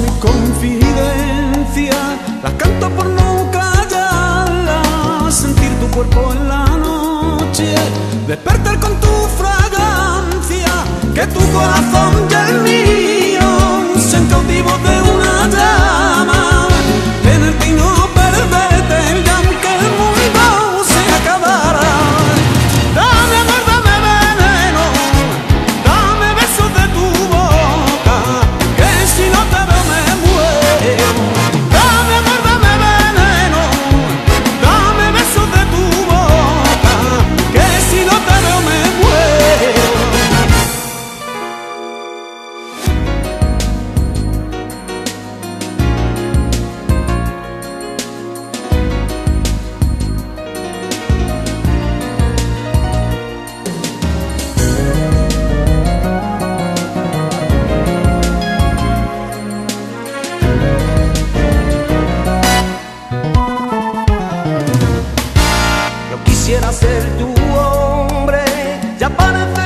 mi confidencia, la canto por no callarla, sentir tu cuerpo en la noche, despertar con tu fragancia, que tu corazón ya es mío. ser tu hombre. Ya para